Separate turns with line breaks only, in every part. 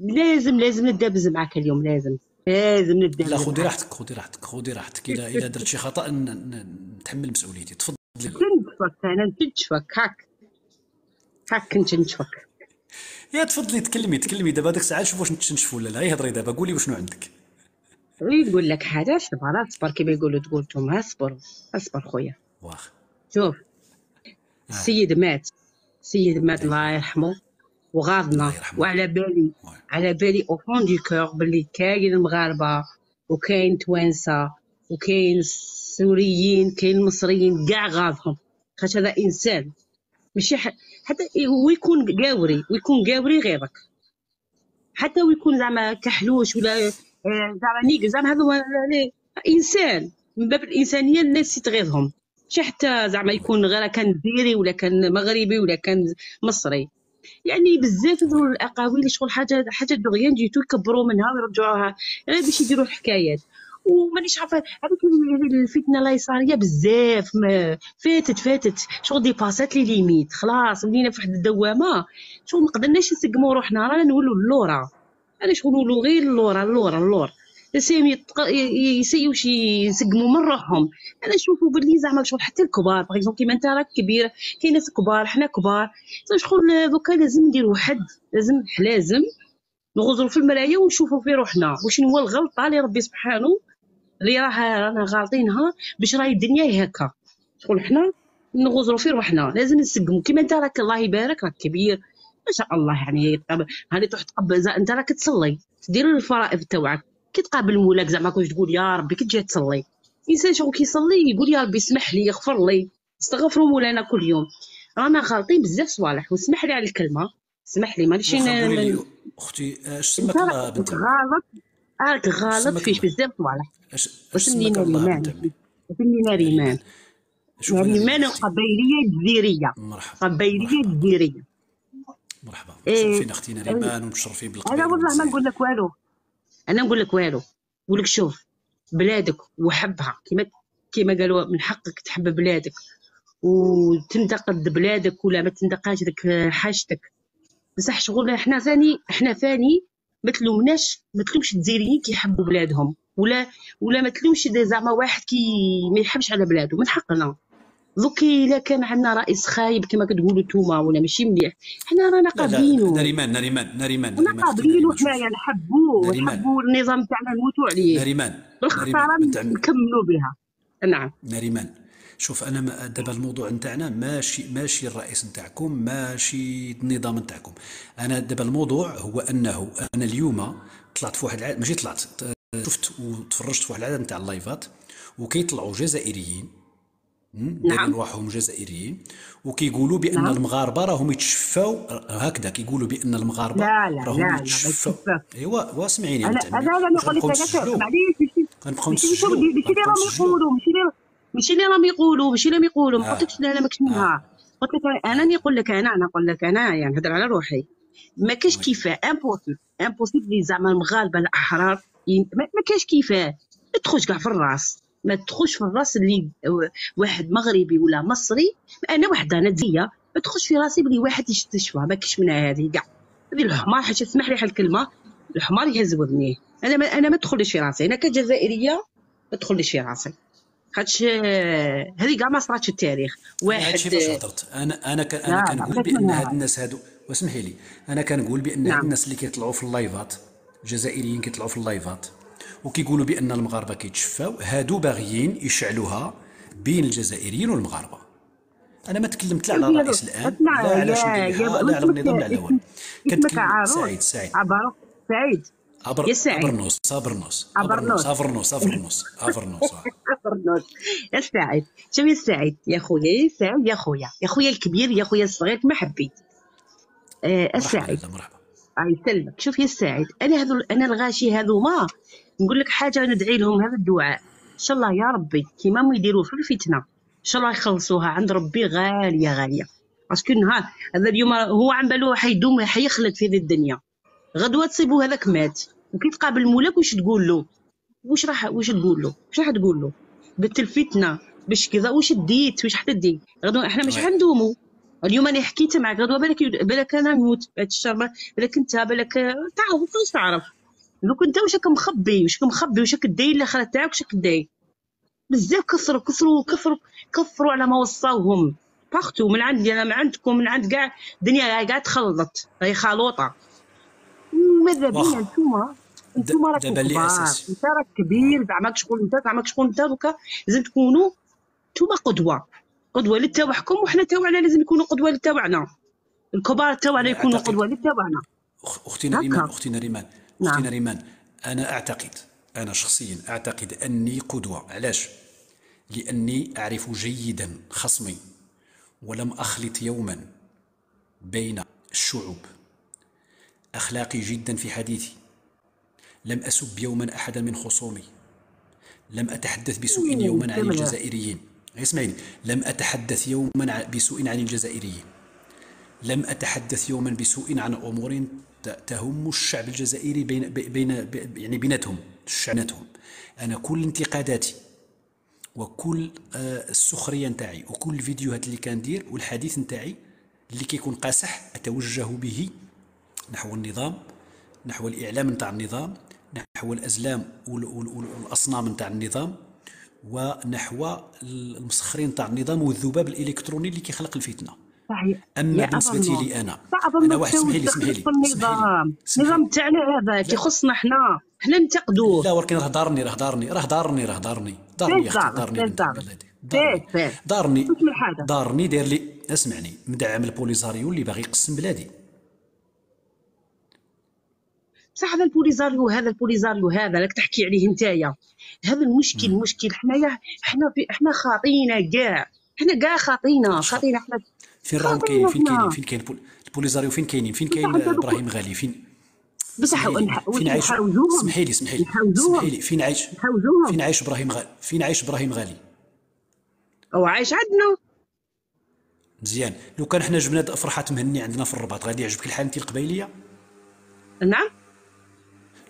لازم لازم ندابز معك اليوم لازم. لازم ندابز
لا خذي. راحتك خذي راحتك خذي راحتك. اذا إذا درت شي خطأ نتحمل مسؤوليتي. تفضلي
نتشفك أنا نتشفك هاك. هاك كنت نتشفك
يا تفضلي تكلمي تكلمي. دابا ديك الساعة نشوف واش نتشنشف ولا لا. هي هضري دابا قولي وشنو عندك.
غير نقول لك حاجة؟ صبر اصبر. كيما يقولوا تقول نتوما اصبر اصبر خويا.
واخ
شوف. السيد مات. السيد مات الله يرحمه. وغاضنا. وعلى بالي. على بالي au fond du cœur باللي كاين المغاربة وكاين توانسة وكاين السوريين كاين المصريين كاع غاضهم. خاطر هذا إنسان. ماشي ح... حتى ويكون قاوري ويكون قاوري غيرك. حتى ويكون زعما كحلوش ولا آه، زعما nègre زعما هذا هو إنسان. من باب الإنسانية الناس تغيظهم. ماشي حتى زعما يكون غير كان ديري ولا كان مغربي ولا كان مصري. يعني بزاف يديروا الأقاويل شغل حاجة حاجة دغيان جيتو يكبروا منها ويرجعوها. غير باش يديروا الحكايات. ومانيش عارفة هذيك الفتنة اليساريه بزاف ما فاتت فاتت. شغل ديباسات لي ليميت خلاص ولينا في واحد الدوامة. شغل ما قدرناش نسقموا روحنا. رانا نولوا اللورا أنا شغل نولوا غير اللورا اللورا اللور سامي يسيو شي يسقموا من روحهم. أنا نشوفوا باللي زعما شغل حتى الكبار par exemple كيما أنت راك كبير كاين ناس كبار حنا كبار. شغل دوكا لازم نديروا حد لازم لازم نغزروا في المرايه ونشوفوا في روحنا. وشنو هو الغلطه اللي ربي سبحانه اللي راه رانا غالطينها باش راهي الدنيا هكا. شغل حنا نغزروا في روحنا لازم نسقموا كيما أنت راك الله يبارك راك كبير. ما شاء الله يعني هاني تروح تقبل أنت راك تصلي تدير الفرائض تاوعك. كي تقابل مولاك زعما كنت تقول يا ربي كي تجي تصلي. الانسان شغل كيصلي يقول يا ربي اسمح لي اغفر لي. استغفروا مولانا كل يوم. رانا غالطين بزاف صوالح واسمح لي على الكلمة. اسمح لي مانيش
أختي اش سمك الله بنت
غالط. راك فيش
الله.
بزاف صوالح.
اش الله
ريمان
بنت
ريمان ريمان. القبيلية الجزيرية.
مرحبا.
قبيليه الجزيرية.
مرحبا.
إيه.
مشرفين اختينا ريمان ومشرفين بالقبيلة
أنا والله ما. نقول لك والو. أنا نقول لك والو. نقول لك شوف بلادك وحبها. كما كما قالوا من حقك تحب بلادك. وتنتقد بلادك ولا ما تنتقاش ديك حاجتك. بصح شغل إحنا ثاني إحنا ثاني ما تلومناش ما تلومش الجزائريين كيحبوا بلادهم. ولا ولا ما تلومش زعما واحد كي ما يحبش على بلاده. من حقنا. دوك إلا كان عندنا رئيس خايب كما كتقولوا نتوما ولا ماشي مليح. حنا رانا قابلينه
نريمان نريمان نريمان
حنا
شوف.
حنايا نحبوه
نريمان.
ونحبوا النظام تاعنا نموتوا عليه.
نريمان بالخسارة
نكملوا بها. نعم.
نريمان شوف أنا دابا الموضوع نتاعنا ماشي ماشي الرئيس نتاعكم ماشي النظام نتاعكم. أنا دابا الموضوع هو أنه أنا اليوم طلعت في واحد العدد ماشي طلعت شفت وتفرجت في واحد العدد نتاع اللايفات وكيطلعوا جزائريين
نعم.
رواحهم جزائريين وكيقولوا بان
نعم.
المغاربه راهم يتشفاو هكذا كيقولوا بان المغاربه
لا، لا،
راهم يتشفاو. ايوا واسمعيني أنا
أنا أنا نقول لك معليش
غنبقاو نسجلوا
ماشي اللي راهم يقولوا ماشي اللي ماشي اللي راهم يقولوا ماشي اللي راهم يقولوا ما
آه.
قلتلكش لا لا ماكش منها قلت لك أنا نقول لك أنا أنا نقول لك أنا يعني نهضر على روحي ما كاش كيفاه impossible impossible زعما المغاربه الاحرار ما ما كاش كيفاه ما تدخلش كاع في الراس ما تدخلش في الراس اللي واحد مغربي ولا مصري. أنا وحدة أنا دزيه ما تدخلش في راسي بلي واحد يستشفى ما كاش منها هذه كاع. هذه الحمار حاجة اسمح لي الكلمة. الحمار يهز ودنيه أنا ما أنا ما تدخلش في راسي. أنا كجزائرية ما تدخلش في راسي. خاطش آه، هذه كاع ما صراتش في التاريخ. واحد
هادشي هضرت. أنا أنا ك...
لا، أنا
كنقول
بأن.
هاد الناس هادو واسمحي لي. أنا كنقول بأن
نعم.
هاد الناس اللي كيطلعوا في اللايفات الجزائريين كيطلعوا في اللايفات. وكيقولوا بأن المغاربة كيتشفاو. هادو باغيين يشعلوها بين الجزائريين والمغاربة. أنا ما تكلمت لا على الرئيس
الآن
لا على شنو
يا
لا على النظام لا على والو كنتكلم سعيد سعيد.
أبرنوص سعيد.
أبرنوص
يا سعيد.
أبرنوص أبرنوص
أبرنوص.
أبرنوص أبرنوص أبرنوص
أبرنوص يا سعيد. شوف يا سعيد يا خويا يا سعيد يا خويا. يا خويا الكبير يا خويا الصغير كما حبيت. آه السعيد
لاله مرحبا.
الله يسلمك شوف يا السعيد أنا هذو أنا الغاشي هذوما نقول لك حاجة ندعي لهم هذا الدعاء. إن شاء الله يا ربي كيما ما يديروا في الفتنة إن شاء الله يخلصوها عند ربي غالية غالية. parce que نهار هذا اليوم هو عم بالو حيدوم حيخلد في هذه الدنيا. غدوة تصيبو هذاك مات. وكي تقابل مولاك واش تقول له؟ واش راح واش تقول له؟ واش راح تقول له؟ بنت الفتنه باش كذا واش ديت؟ واش حتى دير غدوة إحنا مش. حندومو. اليوم أنا حكيت معك غدوة بالك بالك أنا نموت بعد الشر بالك انت بالك تعرف كيفاش تعرف. دوك انت واش راك مخبي واش مخبي واش راك داير الاخره تاعك واش راك داير بزاف كثروا كثروا كثروا كثروا على ما وصاوهم. باختو من عندي أنا من عندكم من عند كاع الدنيا كاع تخلط راهي خلوطة. ماذا بيا انتوما انتوما راكم كبار. أنت راك كبير زعما شكون أنت زعما شكون أنت دوكا لازم تكونوا انتوما قدوة. قدوة لتاوعكم وحنا تاوعنا لازم يكونوا قدوة لتاوعنا الكبار تاوعنا يكونوا قدوة لتاوعنا
أختنا ريمان أختنا ريمان نعم. أختنا ريمان أنا أعتقد أنا شخصيا أعتقد أني قدوة. علاش؟ لأني أعرف جيدا خصمي ولم أخلط يوما بين الشعوب. أخلاقي جدا في حديثي. لم أسب يوما احدا من خصومي. لم أتحدث بسوء يوما عن الجزائريين. اسمعيني لم أتحدث يوما بسوء عن الجزائريين. لم أتحدث يوما بسوء عن أمور تهم الشعب الجزائري بين بين يعني بيناتهم شعنتهم أنا كل انتقاداتي وكل آه، السخرية نتاعي وكل الفيديوهات اللي كندير والحديث نتاعي اللي كيكون قاصح أتوجه به نحو النظام نحو الإعلام نتاع النظام نحو الأزلام والأصنام نتاع النظام. ونحو المسخرين تاع النظام والذباب الإلكتروني اللي كيخلق الفتنة. صحيح. أما بالنسبة لي أنا أنا واحد اسمحي لي اسمحي لي
النظام. النظام تاعنا هذا كيخصنا حنا حنا ننتقدوه.
لا ولكن راه دارني راه دارني راه دارني راه دارني. دارني يا أختي دارني دارني دارني. دارني. داير لي اسمعني مدعم البوليزاريو اللي باغي يقسم بلادي.
صح هذا البوليزاريو هذا البوليزاريو هذا راك تحكي عليه نتايا. هذا المشكل المشكل حنايا حنا في حنا خاطينا كاع. حنا كاع خاطينا خاطينا حنا
فين راهم كاينين؟ فين كاينين؟ فين كاين البوليزاريو فين كاينين؟ فين كاين إبراهيم غالي؟ فين؟
بصح
فين عايش؟ اسمحي لي اسمحي لي. لي. فين عايش؟ فين عايش إبراهيم غالي؟ فين عايش إبراهيم غالي؟
هو عايش عندنا.
مزيان. لو كان حنا جبنا فرحة مهني عندنا في الرباط غادي يعجبك الحال انت القبيلية؟
نعم.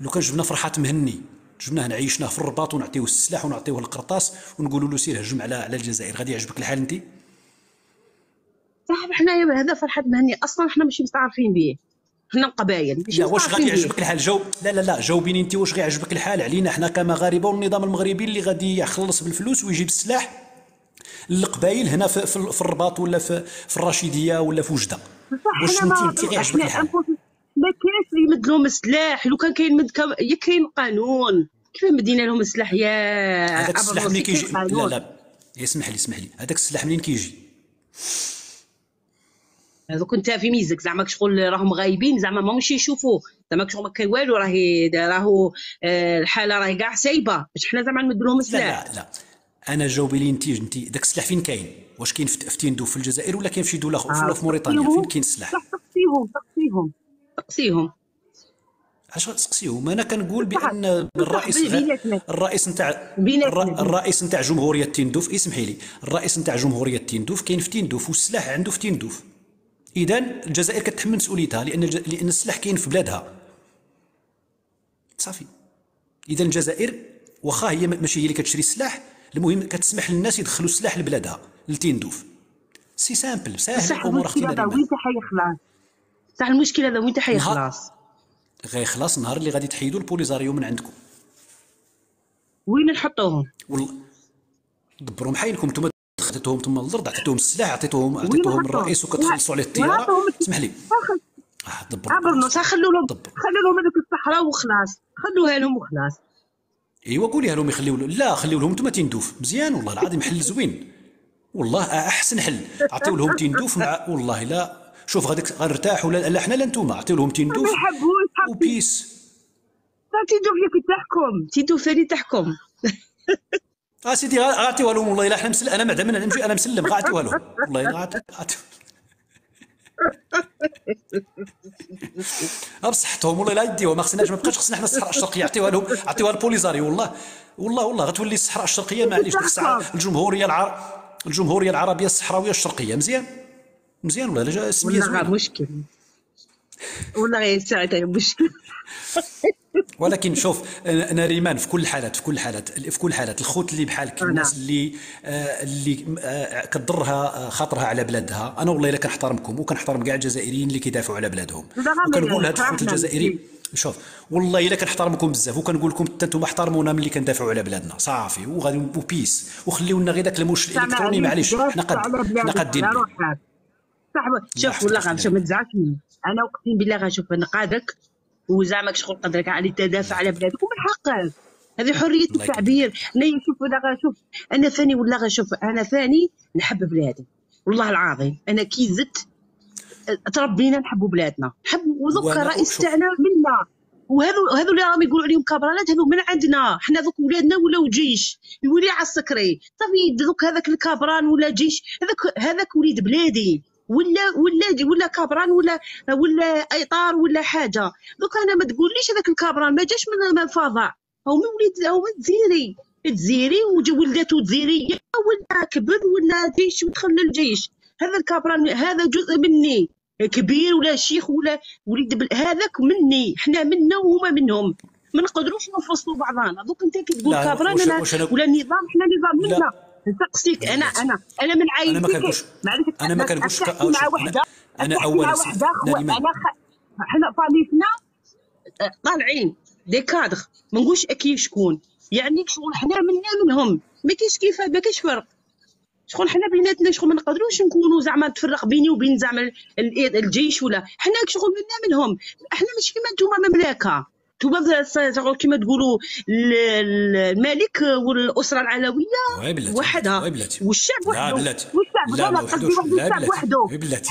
لو كان جبنا فرحات مهني جبناه نعيشناه في الرباط ونعطيوه السلاح ونعطيوه القرطاس ونقولوا له سير هجم على على الجزائر غادي يعجبك الحال انت؟
صاحب حنايا هذا فرحات مهني أصلا حنا ماشي مستعرفين به حنا قبايل.
لا واش غادي يعجبك الحال؟ جو لا لا لا جاوبيني انت واش غيعجبك الحال؟ علينا حنا كمغاربة والنظام المغربي اللي غادي يخلص بالفلوس ويجيب السلاح للقبايل هنا في, في, في الرباط ولا في, في الرشيدية ولا في وجدة. واش انت انت غيعجبك الحال؟
ما كاينش اللي يمد لهم السلاح لو كان كاين مد يا كاين قانون. كيف مدينا لهم السلاح يا
هذاك السلاح منين كيجي؟ لا لا. اسمح لي اسمح لي. هذاك السلاح منين كيجي؟
هذوك انت في ميزك. زعما شغل راهم غايبين. زعما ماهمش يشوفوا زعما شغل ما كاين والو راهي راهو آه، الحالة راهي كاع سايبة. باش حنا زعما نمد لهم السلاح
لا لا. أنا جاوبي لي انت انت داك السلاح فين كاين؟ واش كاين في تيندو في الجزائر ولا كاين في شي دولة أخرى في موريتانيا فين كاين السلاح؟
تقصيهم تقصيهم تقصيهم
اش غتسقسيهم أنا كنقول بأن الرئيس الرئيس نتاع الرئيس نتاع جمهورية تندوف اسمحي لي. الرئيس نتاع جمهورية تندوف كاين في تندوف والسلاح عنده في تندوف اذا الجزائر كتحمل مسؤوليتها لأن لأن السلاح كاين في بلادها. صافي. اذا الجزائر واخا هي ماشي هي اللي كتشري السلاح المهم كتسمح للناس يدخلوا السلاح لبلادها لتندوف c'est simple ساهل الأمور
أختي وين حيخلص صح المشكل هذا وين حيخلص
غيخلص النهار اللي غادي تحيدوا البوليزاريو من عندكم.
وين نحطوهم؟
والله دبروا محايلكم أنتم خديتوهم تما الأرض عطيتوهم السلاح عطيتوهم عطيتوهم الرئيس وكتخلصوا عليه الطيارة. اسمح لي.
آه دبروا عبرنا خلوا لهم خلوا لهم هذوك الصحراء وخلاص. خلوها لهم وخلاص.
ايوا قوليها لهم يخليو لا خليو لهم أنتم تندوف مزيان والله العظيم حل زوين. والله أحسن حل. عطيو لهم تندوف مع والله لا. شوف غاديك غنرتاحوا لا حنا لا انتوما عطيو لهم تندوف ما
يحبوش
وبيس
تندوف هي تحكم. تندوف هي تحكم.
آه سيدي غاتيوها لهم والله إلا حنا مسلم أنا معدم أنا نمشي أنا مسلم. غاتيوها لهم والله إلا بصحتهم والله لا يديوها ما خصناش ما بقاش خصنا حنا الصحراء الشرقيه عطيوها لهم عطيوها للبوليزاري والله والله والله. غتولي الصحراء الشرقيه معليش ديك الساعة الجمهورية العرب الجمهورية العربية الصحراوية الشرقيه مزيان. مزيان ولا لا؟
سميه ولا مشكل. ولا غير ساعتها مشكل.
ولكن شوف أنا ريمان في كل الحالات في كل الحالات في كل الحالات الخوت اللي بحالك
نعم.
الناس اللي آه، اللي آه، كضرها آه، خاطرها على بلادها أنا والله إلا كنحترمكم وكنحترم كاع الجزائريين اللي كيدافعوا على بلادهم. وكنقول هاد الخوت
بك.
شوف والله إلا كنحترمكم بزاف وكنقول لكم حتى أنتم احترمونا ملي كندافعوا على بلادنا صافي وغادي وبيس وخليو لنا غير داك الموش الإلكتروني معليش. حنا قد حنا قادين.
صاحبي شوف والله شوف ما تزعلش مني. أنا أقسم بالله غنشوف نقادك وزعما شغل قدرك على تدافع على بلادك ومن حقك هذه
حرية
التعبير. أنا شوف ولا غنشوف. أنا ثاني ولا غنشوف. أنا ثاني نحب بلادي. والله العظيم أنا كي زدت تربينا نحبوا بلادنا. نحب وذوك
وأنا
الرئيس. تاعنا منا. وهذو هذو اللي راهم يقولوا عليهم كبرانات هذو من عندنا. حنا ذوك ولادنا ولاو جيش؟ يولي على السكري. صافي ذوك هذاك الكبران ولا جيش؟ هذاك هذاك وليد بلادي. ولا ولا ولا كبران ولا ولا أيطار ولا حاجة. دوك أنا ما تقوليش هذاك الكبران ما جاش من الفضاء. هو من وليد هو من تزيري تزيري وج- ولدته تزيريه ولا كبر ولا جيش ودخل للجيش هذا الكبران هذا جزء مني. كبير ولا شيخ ولا وليد. هذاك مني. حنا منا وهما منهم. ما نقدروش نفصلوا بعضنا دوك أنت كي تقول
أنا-
ولا نظام حنا نظام. منا. نسقسيك أنا أنا. أنا من عائلتي
أنا ما كنقولش أنا ما كنقولش
مع وحده أنا
اولا
مع وحده. أنا. حنا فاميتنا طالعين. دي كادغ ما نقولش أكيد شكون. يعني شغل حنا منا منهم ما كاينش كيف ما كاينش فرق. شغل حنا بيناتنا شغل ما نقدروش نكونوا زعما تفرق بيني وبين زعما ال- ال- الجيش ولا. حنا شغل منا منهم إحنا مش كيما نتوما مملكة. نتوما شغل كيما تقولوا ال- ال- الملك
والأسرة العلوية
وحدها. والشعب وحده. والشعب
ما
قصدي
وحدوش
واحد
لا
الشعب
بلاتي.
وحده.
وي بلاتي.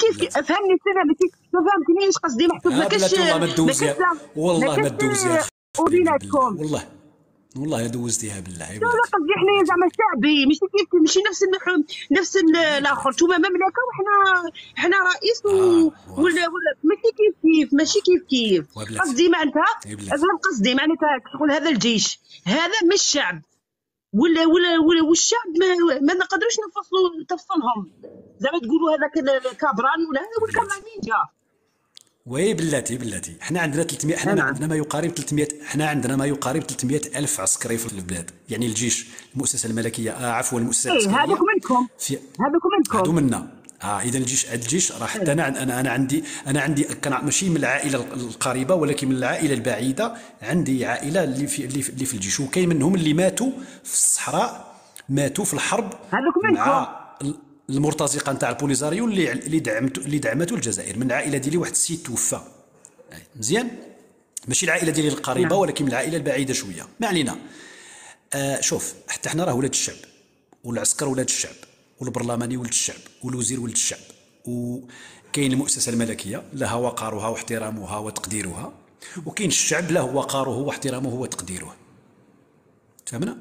كيف
بلاتي.
فهمني ماشي ما فهمتنيش قصدي. محسوب ما كاش
والله ما
كاش-
والله ما
كاش
تدوزيها
وبيناتكم
والله. والله دوزتيها بالله.
لا لا قصدي حنايا زعما شعبي ماشي كيف ماشي نفس نفس ال- الآخر. نتوما مملكة وحنا حنا رئيس و...
آه،
ولا ولا ماشي كيف كيف ماشي كيف كيف. قصدي معناتها
إي بلاتي.
افهم قصدي معناتها شغل هذا الجيش. هذا مش شعب. ولا ولا ولا والشعب ما, ما نقدروش نفصلوا تفصلهم زعما تقولوا هذاك الكابران ولا هذا والكابران مين جا
oui بلاتي بلاتي. حنا عندنا 300 حنا. عندنا ما يقارب 300 حنا عندنا ما يقارب 300 ألف عسكري في البلاد. يعني الجيش المؤسسة الملكية آه عفوا المؤسسة
إيه
العسكرية.
هذوك منكم. هذوك منكم.
منا. آه إذا الجيش الجيش راه حتى أنا أنا أنا عندي أنا عندي كان ماشي من العائلة القريبة ولكن من العائلة البعيدة عندي عائلة اللي في اللي في, اللي في الجيش. وكاين منهم اللي ماتوا في الصحراء ماتوا في الحرب
هذوك
ال- المرتزقة نتاع البوليزاريو اللي اللي دعمت اللي دعمته الجزائر من العائله ديالي واحد السيد توفى. مزيان؟ ماشي العائلة ديالي القريبة
نعم.
ولكن من العائلة البعيدة شوية. ما علينا. آه شوف حتى حنا راه ولاد الشعب والعسكر ولاد الشعب والبرلماني ولد الشعب والوزير ولد الشعب. وكاين المؤسسة الملكية لها وقارها واحترامها وتقديرها. وكاين الشعب له وقاره واحترامه وتقديره. فهمنا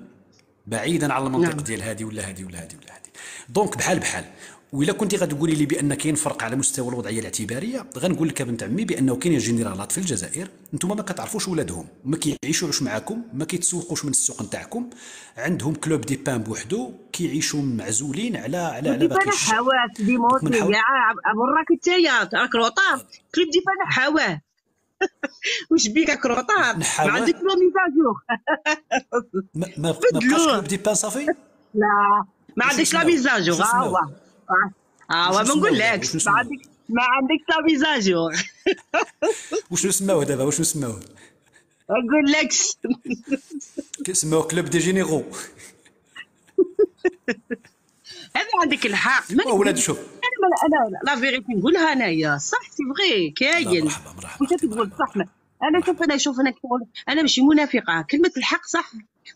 بعيدا على المنطق
نعم.
ديال هذه ولا هذه ولا هذه ولا هذه. donc بحال بحال وإلا كنت غتقولي لي بأن كاين فرق على مستوى الوضعية الاعتبارية غنقول لك بنت عمي بأنه كاين جنرالات في الجزائر أنتم ما كتعرفوش ولادهم ما كيعيشوش معكم ما كيتسوقوش من السوق نتاعكم عندهم Club des Pins بوحدو كيعيشوا معزولين على على على باقي الشعب
حواس دي
حوا-
يا أبو راك انتيا راك روطار كليب دي فانا حواه وش بيك
نحاول.
ما عندك لو ميزاجور
ما. بقاش دي بان صافي
لا ما عندكش لا؟ ميزاجور ها؟ هو ها هو ما؟ نقولكش ما؟ عندك ما عندك لا ميزاجور
وشنو سماوه دابا وشنو سماوه
ما نقولكش
سماوه كلوب دي جينيرو
هذا عندك الحق.
ولاد شوف.
أنا أنا لا فيغيتي نقولها أنايا. صح سي فغي كاين
مرحبا مرحبا.
واش تقول؟ صح أنا شوف أنا شوف أنا أنا ماشي منافقة. كلمة الحق صح.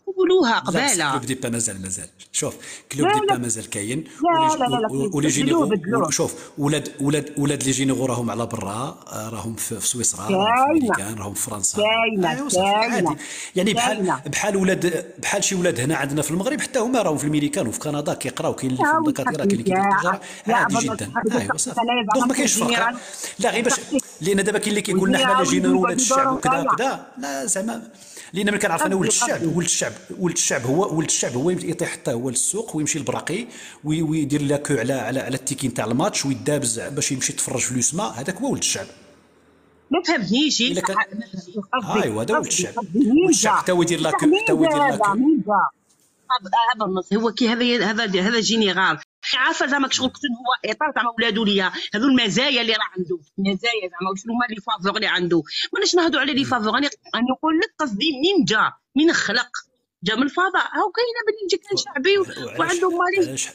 نقولوها قباله
كلوب دي با مازال مازال شوف كلوب
لا،
دي با
لا.
مازال كاين
لا، لا، لا، لا،
ولي
بدلوه.
شوف ولاد ولاد ولاد لي جينيرو راهم على برا آه، راهم في سويسرا راهم في. امريكان راهم في فرنسا
كاينة.
عادي يعني بحال. بحال ولاد بحال شي ولاد هنا عندنا في المغرب حتى هما راهم في الميريكان وفي كندا كيقراو كاين اللي في الدكاترة كاين اللي كيدير التجاره عادي جدا
الصحابي
ايوا. صافي دونك ما كاينش فرق. لا غير باش لأن دابا كاين اللي كيقول لنا حنا لا جينيرو ولاد الشعب وكذا. وكذا لا زعما لأن ملي كنعرف أنا ولد الشعب ولد الشعب ولد الشعب هو ولد الشعب هو يطيح حتى هو للسوق ويمشي للبراقي وي- ويدير لا كو على على على التيكين تاع الماتش ويدابز باش يمشي يتفرج في اليوسما هذاك هو ولد الشعب
ما فهمتنيش
إلا كان- ايوا دولة
قصدي-
الشعب. والشعب
جا؟
تا هو يدير لا كو-
مين
تا هو يدير لا
هذا؟ هذا- هذا هو كي هذا هذا هذا جينيرال عارفه زعما شغل كنت هو إطار زعما ولادو ليا. هذو المزايا اللي راه عنده مزايا زعما شنو هما لي فافور اللي عنده ماناش نهضوا على لي فافور راني نقول لك قصدي منين جا من خلق. جا من الفضاء. هاو كاينة بلي يجي كان شعبي وعنده مالي.
علاش.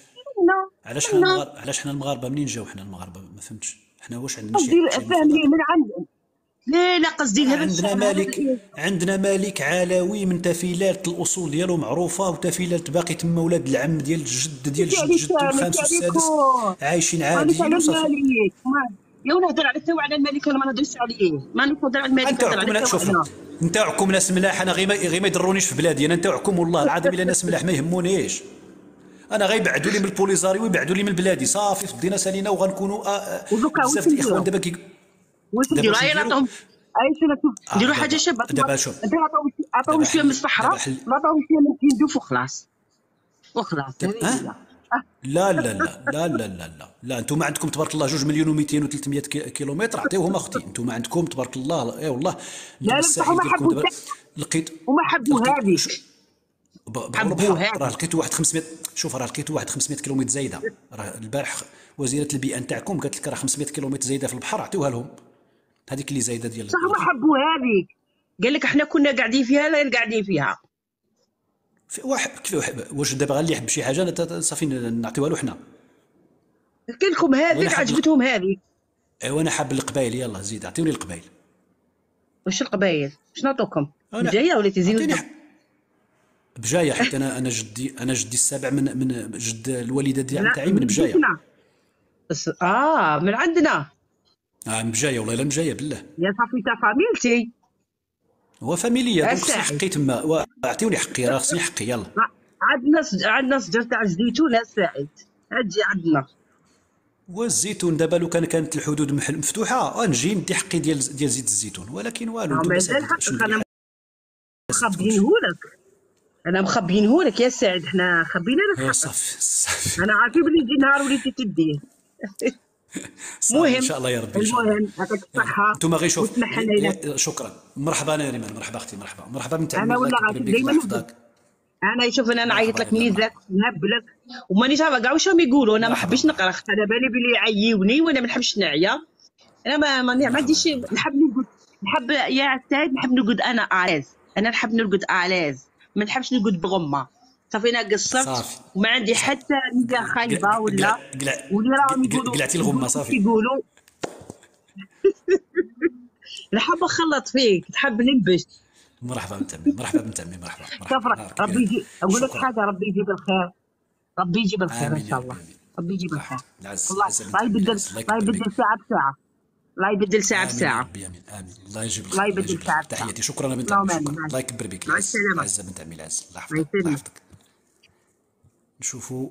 علاش. حنا المغاربه علاش حنا المغاربة؟ منين جاو حنا المغاربة؟ ما فهمتش. حنا واش عندنا شي
فهمني؟ من عند لا لا قصدي هذا
عندنا
هذا-
عندنا ملك علوي من تفيلات الأصول ديالو معروفة وتفيلات باقي تما ولاد العم ديال الجد ديال
كي
جد الخامس والسادس. عايشين عاديين وصافي.
يا نهضر على تو على الملك أنا ما نهضرش عليه؟ ما نهضر على الملك نهضر على
شوف. نتاعكم ناس ملاح أنا غير ما غير ما يضرونيش في بلادي. أنا نتاعكم والله العظيم إلا ناس ملاح ما يهمونيش. أنا غيبعدوا لي من البوليزاري ويبعدوا لي من بلادي. صافي فدينا سالينا وغنكونوا بزاف
الإخوان؟
دابا
نديرو؟ نعطيهم أي شنو شوف
آه،
حاجة شابه
دابا شوف.
عطاهم
شوية
من الصحراء
حل-
عطاهم شوية من التندوف وخلاص وخلاص هذه
لا لا لا لا لا لا لا لا. أنتم عندكم تبارك الله جوج مليون و200 و300 كيلومتر. عطيوهم أختي. أنتم عندكم تبارك الله. اي والله.
لا، لا، بصح هما حبوا
لقيت
وما حبوا
لقيت-.
هذيك.
راه لقيتوا واحد 500 شوف راه لقيتوا واحد 500 كيلومتر زايدة. راه البارح وزيرة البيئة نتاعكم قالت لك راه 500 كيلومتر زايدة في البحر. عطيوها لهم. هذيك اللي زايدة ديال
بصح هما حبوا هذيك. قال لك إحنا كنا قاعدين فيها لا قاعدين فيها.
في واحد كيف واحد- واش دابا اللي يحب شي حاجة صافي نعطيوها له حنا.
قال لكم هذيك عجبتهم هذيك.
ايوا أنا حاب القبايل. يلا زيد عطيوني القبايل.
واش القبايل؟ واش نعطوكم؟
أنا-
جاية ولا تزيدوا
بجاية حيت أنا أنا جدي أنا جدي السابع من من جد الوالدة ديال
لا،
نتاعي من
بجاية. آه من عندنا.
آه من بجايه والله الا من بجايه بالله.
يا صافي تا فاميلتي.
هو فاميليا donc خصني. حقي تما. أعطيوني حقي راه خصني حقي يلا.
عندنا عندنا شجر تاع الزيتون الساعد تجي عندنا
والزيتون دابا لو كان كانت الحدود مفتوحة غنجي ندي حقي ديال ديال زيت الزيتون. ولكن والو أنا تكونش.
مخبينهولك. أنا مخبينهولك يا سعد حنا خبينا لك.
صافي صافي.
أنا عارفين بلي يجي نهار وليتي تديه. المهم
إن شاء الله يا ربي
المهم يعطيك الصحة.
أنتم غير شوف. شكرا. مرحبا أنا ريمان. مرحبا أختي مرحبا. مرحبا من
أنا ولا نبدأ. أنا شوف أنا نعيط لك نيزك نهبلك ومانيش عارفه كاع واش راهم يقولوا أنا ما. حبيتش نقرأ خاطر على بالي بلي يعيوني وأنا ما نحبش نعيا. أنا ما ما عنديش نحب نقعد. نحب يا سعيد نحب نقعد أنا آلاز. أنا نحب نرقد آلاز. ما نحبش نقعد بغمة. صافي أنا قصرت. وما عندي حتى نيه
خايبة
ولا واللي راهم يقولوا
قلعتي الغمة صافي.
يقولوا نحب اخلط فيك تحب نلبس
مرحبا بنت عمي مرحبا بنت عمي مرحبا
كفرك ربي. يجي أقول لك. حاجة ربي يجيب الخير ربي يجيب الخير
إن
شاء الله. ربي يجيب الخير والله الله يبدل.
الله
يبدل. ساعة بساعة الله يبدل
ساعة
بساعة
ربي آمين آمين الله يجيب
الله
الخير
يبدل بساعة.
تحياتي شكرا يا بنت
اللهم
عمي
آمين.
شكرا الله يكبر بك
مع
العز
السلامة.
العز بنت عمي العز الله
الله
يحفظك الله
يسلمك.
يحفظك نشوفوا